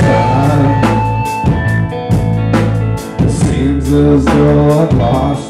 time It seems as though I've lost